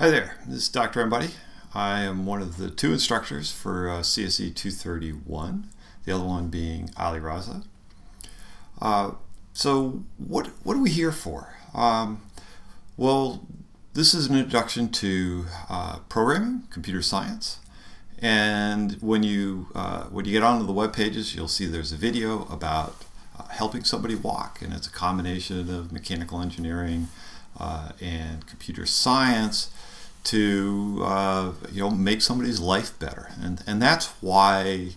Hi there, this is Dr. Enbody. I am one of the two instructors for uh, CSE 231, the other one being Ali Raza. Uh, so what, what are we here for? Um, well, this is an introduction to uh, programming, computer science, and when you, uh, when you get onto the web pages, you'll see there's a video about uh, helping somebody walk, and it's a combination of mechanical engineering uh, and computer science to uh, you know make somebody's life better, and and that's why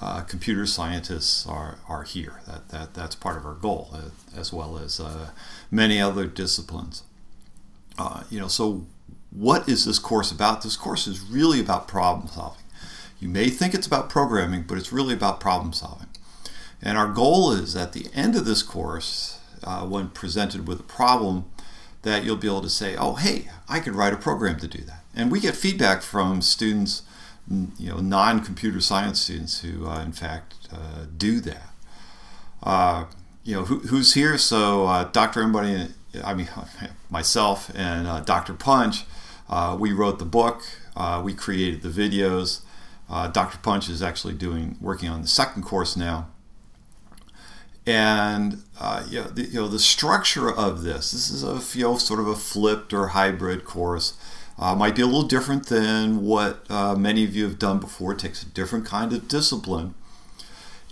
uh, computer scientists are are here. That that that's part of our goal, uh, as well as uh, many other disciplines. Uh, you know, so what is this course about? This course is really about problem solving. You may think it's about programming, but it's really about problem solving. And our goal is at the end of this course, uh, when presented with a problem, that you'll be able to say, oh, hey, I could write a program to do that. And we get feedback from students, you know, non-computer science students who, uh, in fact, uh, do that. Uh, you know, who, who's here? So uh, Dr. Enbody, I mean, myself and uh, Dr. Punch, uh, we wrote the book, we created the videos. Dr. Punch is actually doing working on the second course now and uh, you, know, the, you, know, the, structure of this, this is a you know, sort of a flipped or hybrid course. Uh, might be a little different than what uh, many of you have done before. It takes a different kind of discipline.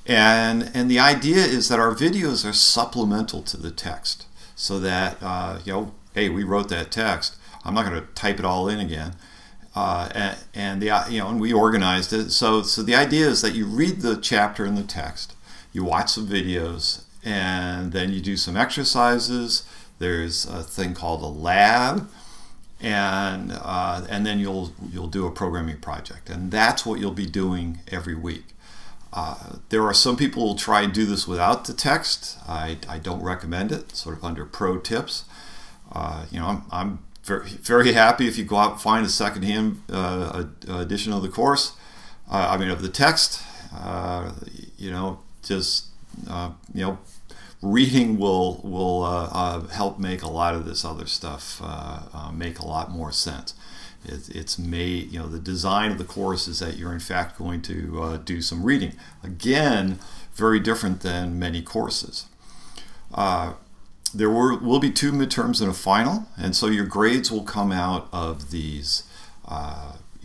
And, and the idea is that our videos are supplemental to the text so that, uh, you know, hey, we wrote that text. I'm not going to type it all in again. Uh, and, and, the you know and we organized it so so the idea is that you read the chapter in the text you watch some videos, and then you do some exercises. There's a thing called a lab, and uh, and then you'll you'll do a programming project, and that's what you'll be doing every week. Uh, there are some people who will try and do this without the text. I, I don't recommend it, sort of under pro tips. Uh, you know, I'm, I'm very, very happy if you go out and find a secondhand uh, edition of the course, uh, I mean, of the text. Uh, you know, just uh, you know reading will will uh, uh, help make a lot of this other stuff uh, uh, make a lot more sense. It, it's made you know the design of the course is that you're in fact going to uh, do some reading. Again, very different than many courses. there were, will be two midterms and a final, and so your grades will come out of these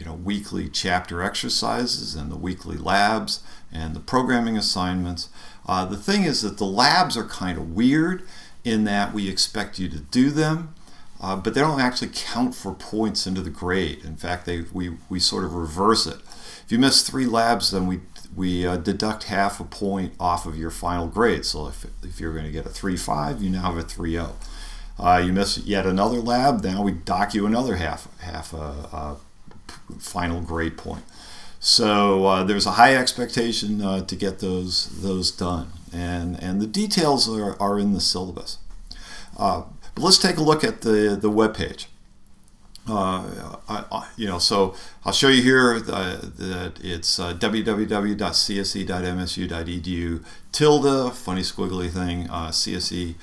you know, weekly chapter exercises and the weekly labs and the programming assignments. Uh, the thing is that the labs are kind of weird in that we expect you to do them, uh, but they don't actually count for points into the grade. In fact, they, we, we sort of reverse it. If you miss three labs, then we, we uh, deduct half a point off of your final grade. So if, if you're going to get a 3.5, you now have a 3.0. Uh, you miss yet another lab, now we dock you another half, half a, a final grade point. So uh, there's a high expectation uh, to get those those done, and and the details are, are in the syllabus. Uh, but let's take a look at the the web page. Uh, you know, so I'll show you here that, that it's uh, www.cse.msu.edu tilde funny squiggly thing uh, CSE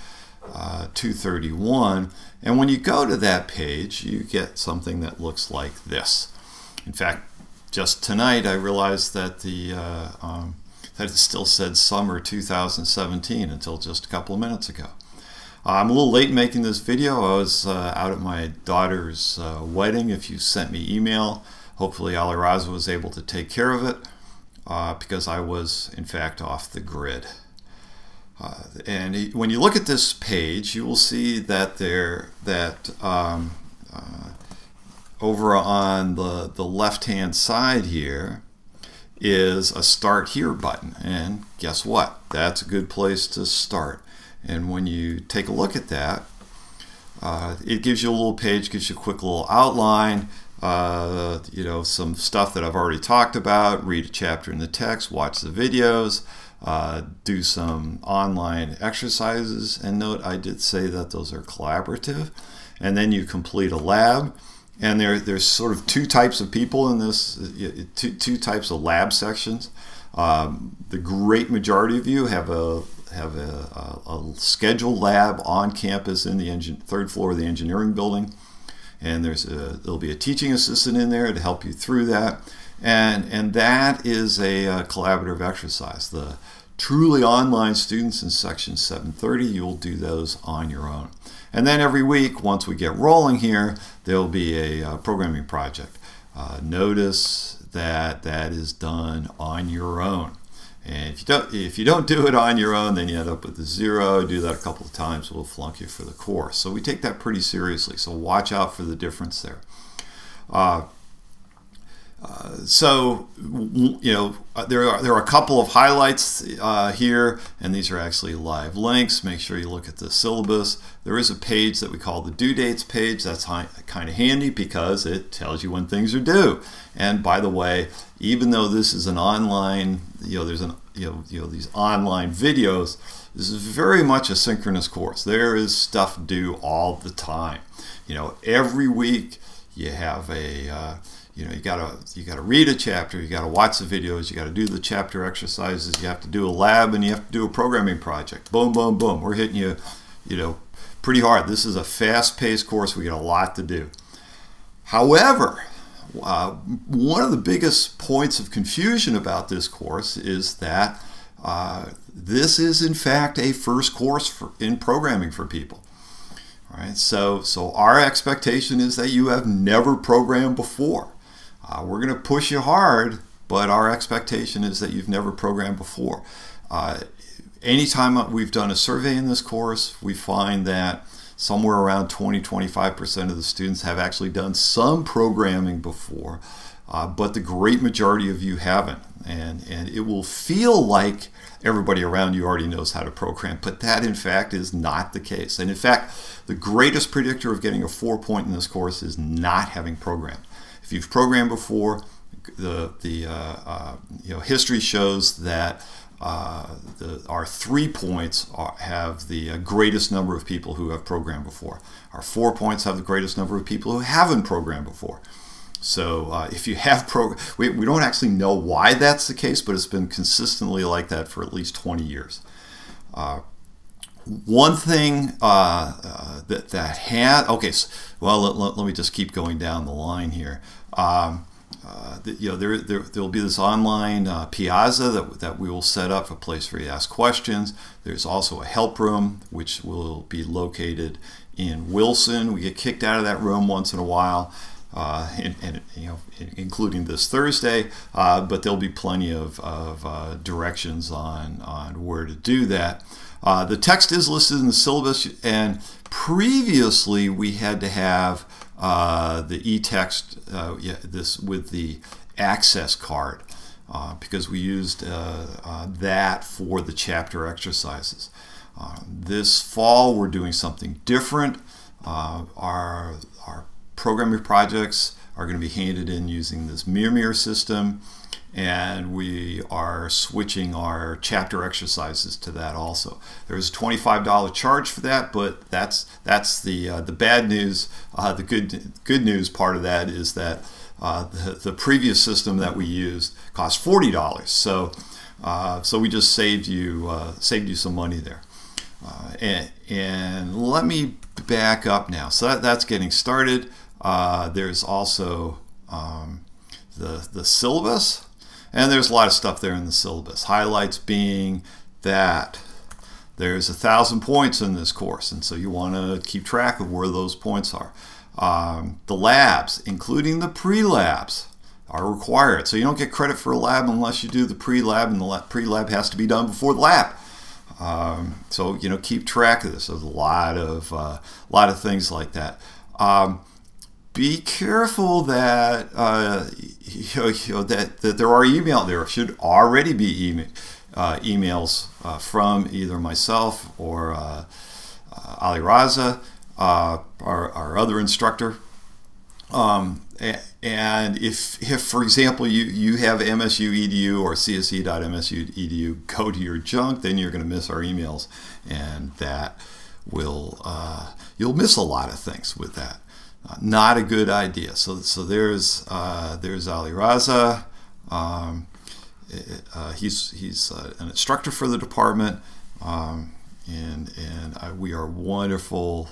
231, and when you go to that page, you get something that looks like this. In fact, just tonight I realized that the uh, um, that it still said summer 2017 until just a couple of minutes ago. Uh, I'm a little late making this video. I was uh, out at my daughter's uh, wedding. If you sent me email, hopefully Ali Raza was able to take care of it uh, because I was in fact off the grid. Uh, and when you look at this page, you will see that there that um, over on the, the left hand side here is a start here button. And guess what? That's a good place to start. And when you take a look at that uh, it gives you a little page gives you a quick little outline uh, you know some stuff that I've already talked about read a chapter in the text watch the videos uh, do some online exercises. And note I did say that those are collaborative. And then you complete a lab and there, there's sort of two types of people in this, two, two types of lab sections. Um, the great majority of you have a have a, a, a scheduled lab on campus in the engine, third floor of the engineering building. and there's a, there'll be a teaching assistant in there to help you through that. And, and that is a, a collaborative exercise. The truly online students in section 730, you'll do those on your own. And then every week, once we get rolling here, there'll be a, uh, programming project. Uh, notice that that is done on your own. And if you don't if you don't do it on your own, then you end up with a zero. Do that a couple of times, we'll flunk you for the course. So we take that pretty seriously. So watch out for the difference there. Uh, so you know uh, there are there are a couple of highlights uh, here, and these are actually live links. Make sure you look at the syllabus. There is a page that we call the due dates page. That's kind of handy because it tells you when things are due. And by the way, even though this is an online, you know, there's an you know you know these online videos. This is very much a synchronous course. There is stuff due all the time. You know, every week you have a uh, you know you gotta you gotta read a chapter you gotta watch the videos you gotta do the chapter exercises you have to do a lab and you have to do a programming project. Boom boom boom. We're hitting you you know pretty hard. This is a fast-paced course we got a lot to do. However uh, one of the biggest points of confusion about this course is that uh, this is in fact a first course for, in programming for people. Right, so so our expectation is that you have never programmed before uh, we're going to push you hard, but our expectation is that you've never programmed before. Uh, anytime we've done a survey in this course, we find that somewhere around 20 25% of the students have actually done some programming before, uh, but the great majority of you haven't. And, and it will feel like everybody around you already knows how to program, but that in fact is not the case. And in fact, the greatest predictor of getting a four point in this course is not having programmed. If you've programmed before, the, the uh, uh, you know, history shows that uh, the, our three points are, have the uh, greatest number of people who have programmed before. Our four points have the greatest number of people who haven't programmed before. So uh, if you have program, we, we don't actually know why that's the case, but it's been consistently like that for at least 20 years. Uh, one thing uh, uh, that that had okay, so, well let, let, let, me just keep going down the line here. Um, uh, you know, there, there will be this online uh, piazza that, that we will set up, a place for you to ask questions. There's also a help room, which will be located in Wilson. We get kicked out of that room once in a while, uh, and, and, you know, including this Thursday. Uh, but there'll be plenty of, of uh, directions on on where to do that. Uh, the text is listed in the syllabus, and previously we had to have uh, the e-text uh, yeah, this with the access card uh, because we used uh, uh, that for the chapter exercises. this fall we're doing something different. our, our programming projects are going to be handed in using this Mimir system and we are switching our chapter exercises to that also. There's a $25 charge for that, but that's that's the uh, the bad news. Uh, the good good news part of that is that uh, the, the previous system that we used cost $40. So uh, so we just saved you uh, saved you some money there. Uh, and, and let me back up now. So that, that's getting started. there's also um, the the syllabus. And there's a lot of stuff there in the syllabus. Highlights being that there's a thousand points in this course, and so you want to keep track of where those points are. Um, the labs, including the pre-labs, are required. So you don't get credit for a lab unless you do the pre-lab, and the pre-lab has to be done before the lab. Um, so you know, keep track of this. There's a lot of uh, lot of things like that. Um, be careful that uh, you know, that, that there are email there should already be email, uh, emails uh, from either myself or uh, uh, Ali Raza, uh, our, our other instructor. Um, and if, if, for example, you, you have MSU edu or CSE.MSU edu go to your junk, then you're going to miss our emails, and that will you'll miss a lot of things with that. Uh, not a good idea. So, so there's uh, there's Ali Raza. Um, uh, he's he's uh, an instructor for the department. Um, and and I, we are wonderful,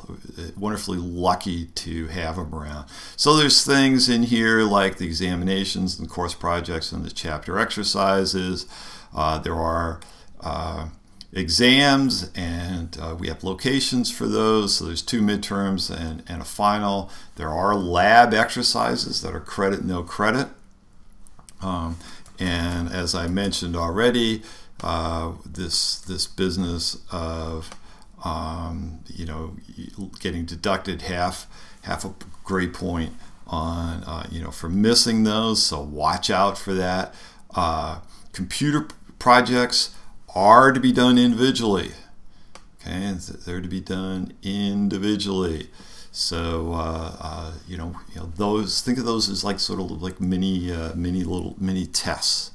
wonderfully lucky to have him around. So there's things in here like the examinations and course projects and the chapter exercises. Uh, there are uh, exams and uh, we have locations for those. So there's two midterms and, and a final. There are lab exercises that are credit, no credit. Um, and as I mentioned already, uh, this this business of um, you know getting deducted half half a grade point on uh, you know for missing those. So watch out for that. Uh, computer projects are to be done individually. Okay, they're to be done individually. So uh, uh, you know, you know, those think of those as like sort of like mini, uh, mini little mini tests,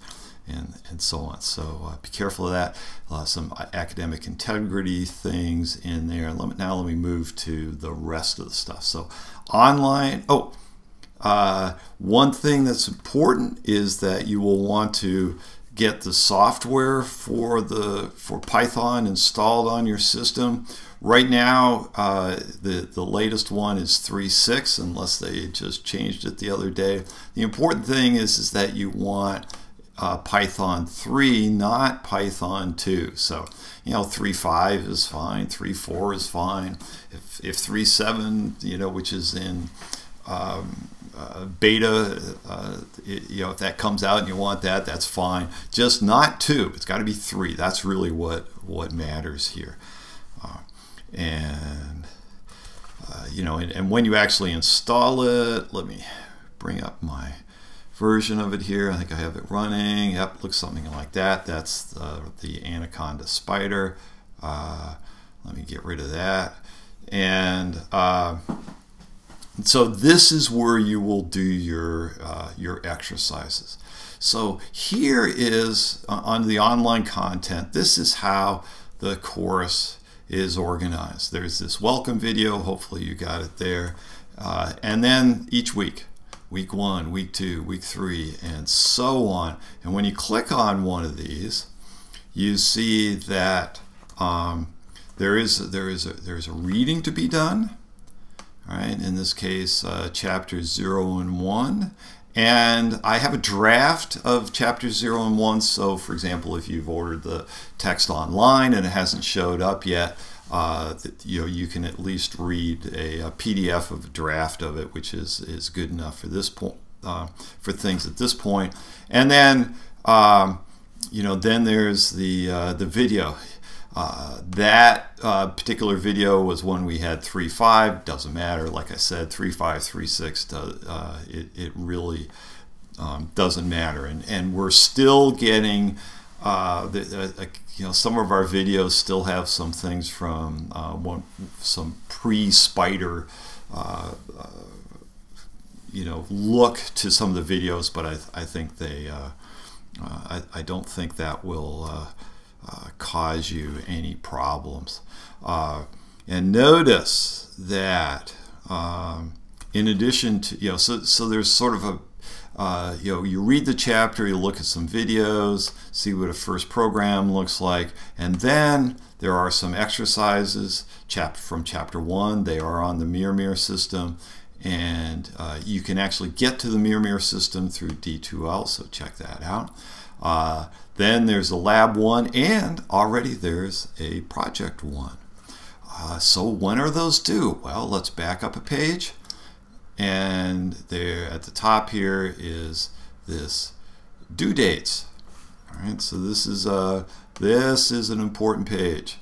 and and so on. So uh, be careful of that. Uh, some academic integrity things in there. Let me, now let me move to the rest of the stuff. So online. Oh, uh, one thing that's important is that you will want to get the software for the for Python installed on your system. Right now, uh, the, the latest one is 3.6, unless they just changed it the other day. The important thing is, is that you want uh, Python 3, not Python 2. So, you know, 3.5 is fine, 3.4 is fine. If, if 3.7, you know, which is in um, uh, beta, uh, it, you know, if that comes out and you want that, that's fine. Just not two. It's got to be three. That's really what what matters here. Uh, and uh, you know, and, and, when you actually install it, let me bring up my version of it here. I think I have it running. Yep, looks something like that. That's uh, the Anaconda Spyder. Uh, let me get rid of that. And so this is where you will do your, uh, your exercises. So here is uh, on the online content, this is how the course is organized. There's this welcome video, hopefully you got it there. Uh, and then each week, week one, week two, week three, and so on. And when you click on one of these, you see that um, there is there is a, there is a reading to be done right, in this case, uh, chapters 0 and 1. And I have a draft of chapters 0 and 1. So, for example, if you've ordered the text online and it hasn't showed up yet, uh, you know you can at least read a, a, PDF of a draft of it, which is is good enough for this point uh, for things at this point. And then um, you know then there's the uh, the video. Uh, that uh, particular video was one we had 3.5, doesn't matter. Like I said, 3.5, 3.6, uh, it, it really um, doesn't matter. And, and we're still getting, uh, the, uh, you know, some of our videos still have some things from one, some pre-Spyder you know, look to some of the videos, but I, I think they, I, I don't think that will uh, cause you any problems. Uh, and notice that um, in addition to, you know, so, so there's sort of a, uh, you know, you read the chapter, you look at some videos, see what a first program looks like, and then there are some exercises chap from chapter one. They are on the Mimir system, and uh, you can actually get to the Mimir system through D2L, so check that out. Uh, then there's a lab one, and already there's a project one. Uh, so when are those due? Well, let's back up a page. And there at the top here is this due dates. All right, so this is a uh, this is an important page.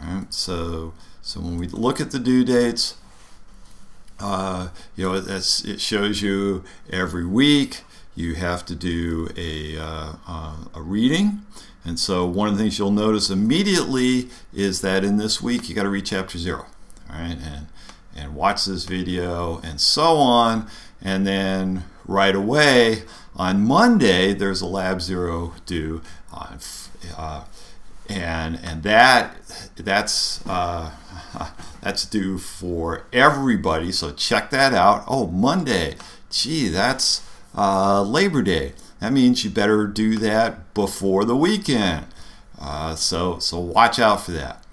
All right, so so when we look at the due dates, uh, you know, that's it shows you every week you have to do a, uh, uh, a reading. And so one of the things you'll notice immediately is that in this week you got to read chapter zero, all right, and and watch this video and so on. And then right away on Monday there's a lab zero due, on, uh, and and that that's uh, that's due for everybody. So check that out. Oh, Monday, gee, that's uh, Labor Day. That means you better do that before the weekend. Uh, so, so watch out for that.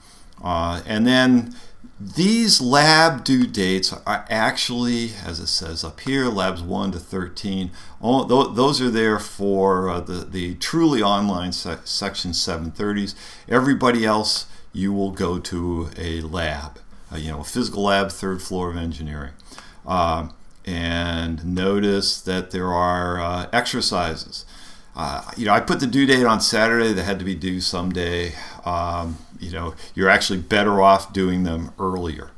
Uh, and then these lab due dates are actually, as it says up here, labs 1 to 13. All, those are there for uh, the, the truly online se section 730s. Everybody else, you will go to a lab, uh, you know, a physical lab, third floor of engineering. Uh, and notice that there are uh, exercises. Uh, you know, I put the due date on Saturday. They had to be due someday. Um, you know, you're actually better off doing them earlier.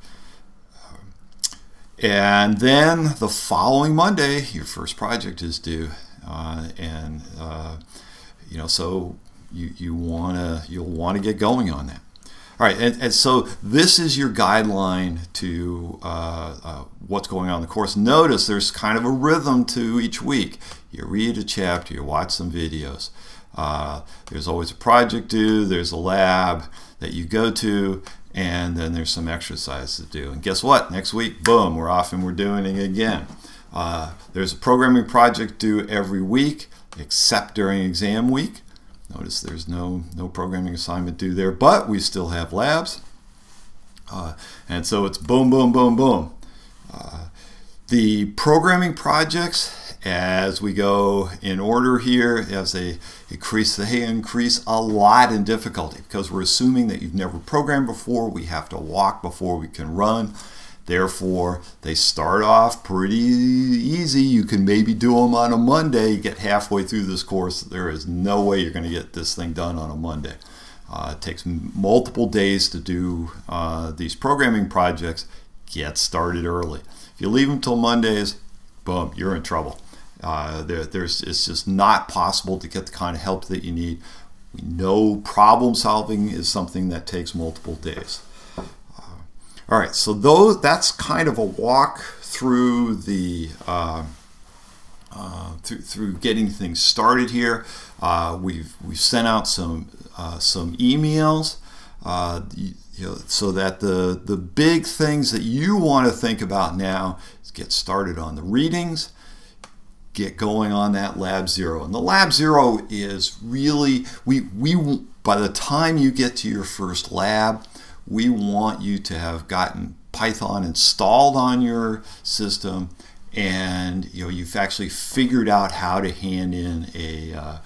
And then the following Monday, your first project is due, uh, and uh, you know, so you you wanna you'll want to get going on that. All right, and, and so this is your guideline to uh, uh, what's going on in the course. Notice there's kind of a rhythm to each week. You read a chapter, you watch some videos. Uh, there's always a project due, there's a lab that you go to, and then there's some exercise to do. And guess what? Next week, boom, we're off and we're doing it again. Uh, there's a programming project due every week, except during exam week. Notice there's no, no programming assignment due there, but we still have labs. Uh, and so it's boom, boom, boom, boom. Uh, the programming projects as we go in order here as they increase they increase a lot in difficulty because we're assuming that you've never programmed before we have to walk before we can run therefore they start off pretty easy. You can maybe do them on a monday get halfway through this course. There is no way you're going to get this thing done on a monday. Uh, it takes multiple days to do uh, these programming projects. Get started early. If you leave them till mondays boom you're in trouble. Uh, there, there's, it's just not possible to get the kind of help that you need. We know problem solving is something that takes multiple days. Uh, all right, so those, that's kind of a walk through the uh, uh through, through getting things started here. Uh, we've we've sent out some uh, some emails. You, you know, so that the the big things that you want to think about now is get started on the readings get going on that lab zero. And the lab zero is really, we, we, by the time you get to your first lab, we want you to have gotten Python installed on your system and you know you've actually figured out how to hand in a uh,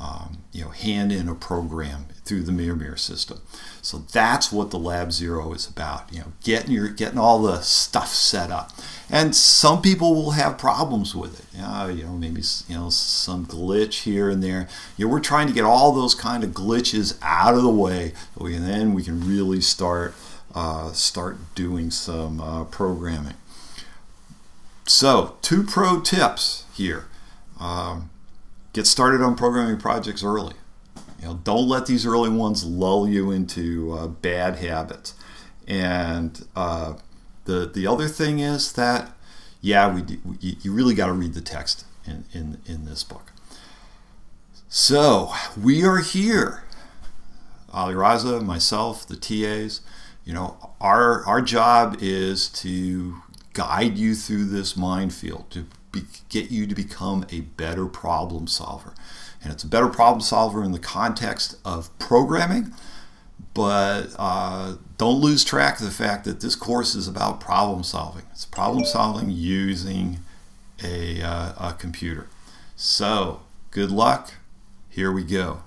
um, you know hand in a program through the Mimir system. So that's what the Lab Zero is about. You know, getting your getting all the stuff set up. And some people will have problems with it. Uh, you know, maybe you know some glitch here and there. You know, we're trying to get all those kind of glitches out of the way, so we, and then we can really start uh, start doing some uh, programming. So, two pro tips here. Um, get started on programming projects early. You know, don't let these early ones lull you into uh, bad habits. And uh, the the other thing is that yeah, we, do, you really got to read the text in, in in this book. So we are here, Ali Raza, myself, the TAs. You know, our our job is to guide you through this minefield to be, get you to become a better problem solver. And it's a better problem solver in the context of programming, but uh, don't lose track of the fact that this course is about problem solving. It's problem solving using a, uh, a computer. So, good luck. Here we go.